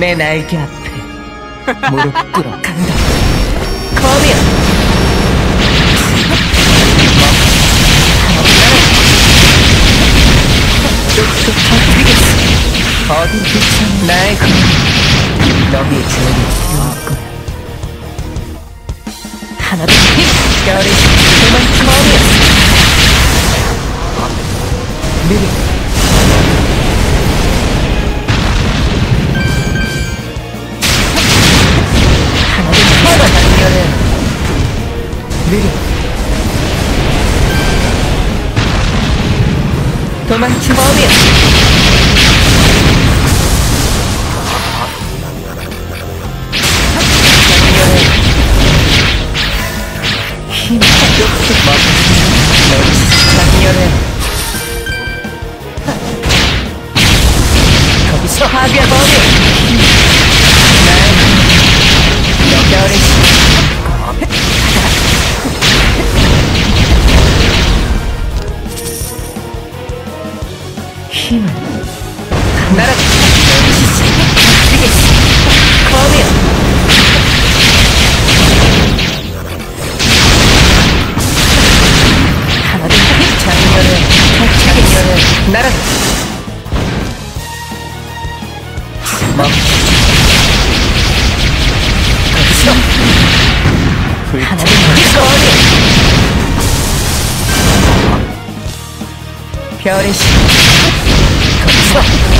내 날개 앞에 무릎 꿇어 간다. 거미야. 터뜨리겠어. 어디 귀찮 나의 그 너희의 죄를 피울 거야. 하나도 힘! 별이 처 도망치 범이야. 거기서 하비아 범이 별의 신 거기서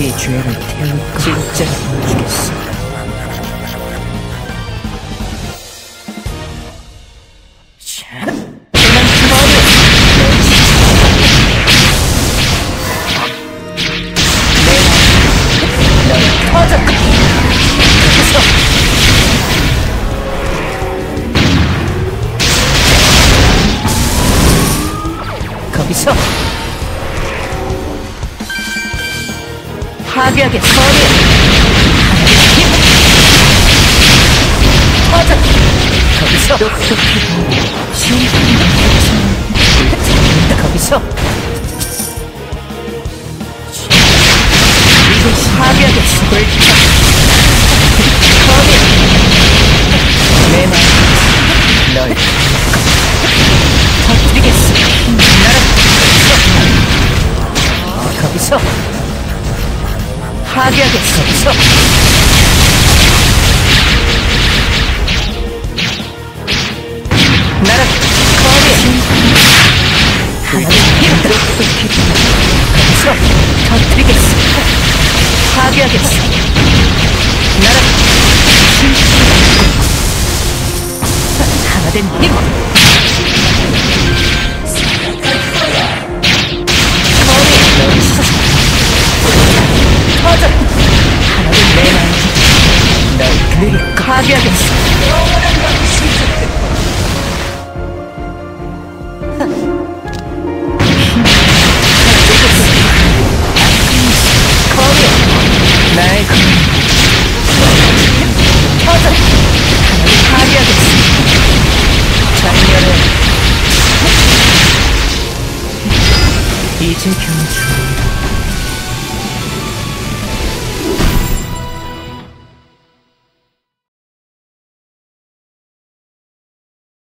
예, 죄를태天见. 파괴하게 처리해. 터져 거기서. 거기서. 이곳이 파괴하겠어 불타 거미 내말. 널. 터뜨리겠어. 나라 거기서 파괴하겠어 거기서 나라 거미 하나는 힘 똑똑히 거기서 터뜨리겠어 파괴하겠어 나라 하나 된 힘 파괴하겠어 나의 터져 파괴하겠어 장렬해. 이제 경주